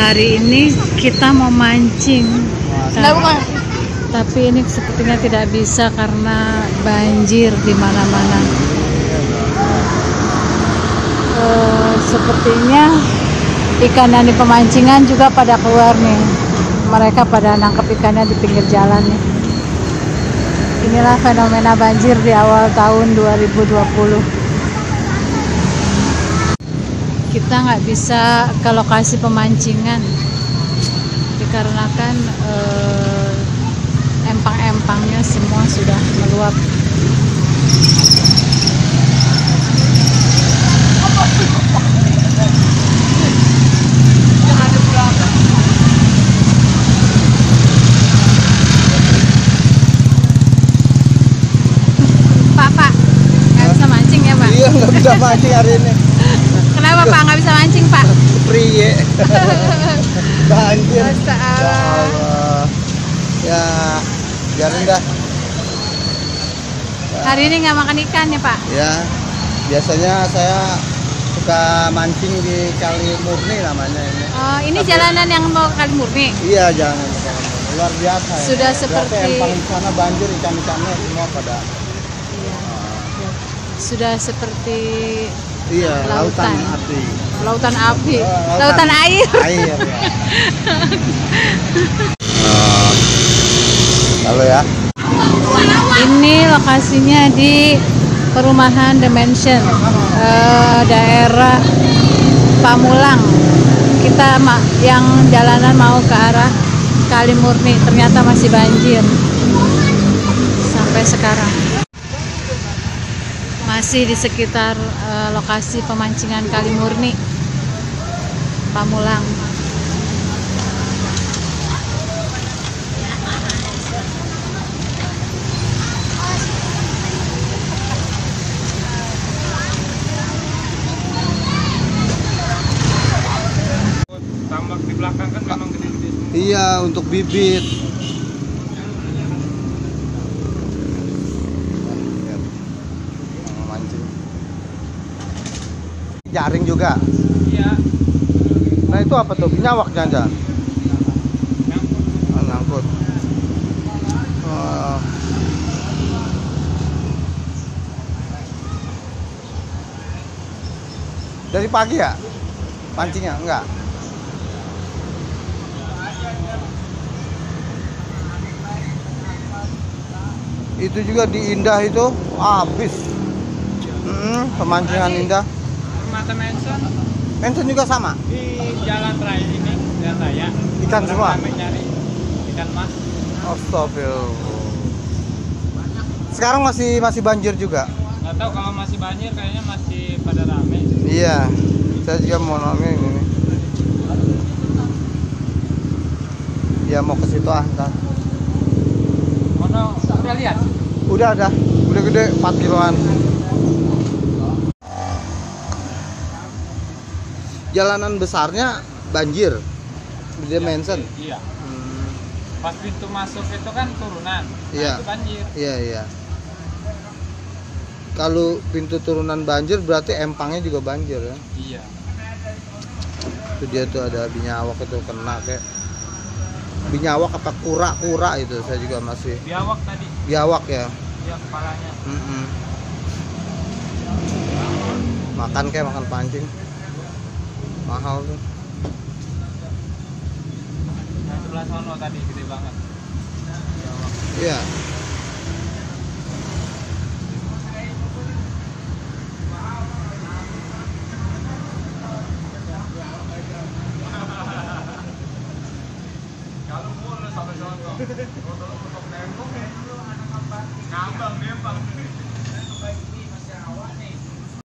Hari ini kita mau mancing. Bukan. Tapi ini sepertinya tidak bisa karena banjir di mana-mana. Eh, sepertinya ikan yang di pemancingan juga pada keluar nih. Mereka pada nangkep ikannya di pinggir jalan nih. Inilah fenomena banjir di awal tahun 2020. Kita nggak bisa ke lokasi pemancingan dikarenakan eh, empang-empangnya semua sudah meluap. Pak, Pak, nggak bisa mancing ya Pak? Iya nggak bisa mancing hari ini. Kenapa Pak nggak bisa mancing Pak? Priye. Banjir. Ya Allah. Ya biarin dah. Hari ini nggak makan ikan ya Pak? Ya biasanya saya suka mancing di Kali Murni namanya ini. Oh, ini Tapi- jalanan yang mau kali murni. Iya jangan luar biasa. ya. Sudah Berarti seperti- empang di sana banjir ikan-ikannya semua pada Iya. Sudah seperti iya lautan, Lautan. api. lautan api, Oh, lautan. lautan air. Air ya. Halo ya. Ini lokasinya di perumahan The Mansion, eh, daerah Pamulang. Kita yang jalanan mau ke arah Kali Murni, ternyata masih banjir sampai sekarang. Masih di sekitar eh, lokasi pemancingan Kali Murni, Pamulang. tambak di belakang kan memang gede-gede. Iya untuk bibit. Mancing. Jaring juga. Iya. Nah itu apa tuh? Nyawak jangan Yang Oh, ngangkut. Oh. Dari pagi ya? Pancingnya? Enggak. Itu juga di Indah itu habis. Hmm, pemancingan Indah. Permata Mansion Mention juga sama. di jalan raya ini, jalan raya. Ikan semua? Rame nyari ikan mas. Astagfirullah. Sekarang masih masih banjir juga. Nggak tahu kalau masih banjir kayaknya masih pada rame. Iya, saya juga mau nongol ini. nih. Ya mau ke situ ah, ntar. Mono udah lihat? Udah ada, udah gede 4 kiloan. Jalanan besarnya banjir, di Mansion. Iya. Hmm, Pas pintu masuk itu kan turunan. Nah, Iya. itu banjir. iya iya. Kalau pintu turunan banjir berarti empangnya juga banjir ya. Iya. Itu dia tuh ada binyawak itu kena kayak binyawak apa kura-kura itu saya juga masih Biawak tadi. biawak ya. Iya kepalanya. Mm-mm. Makan kayak makan pancing. Mahal tuh. Yang sebelah sono tadi gede banget. Iya.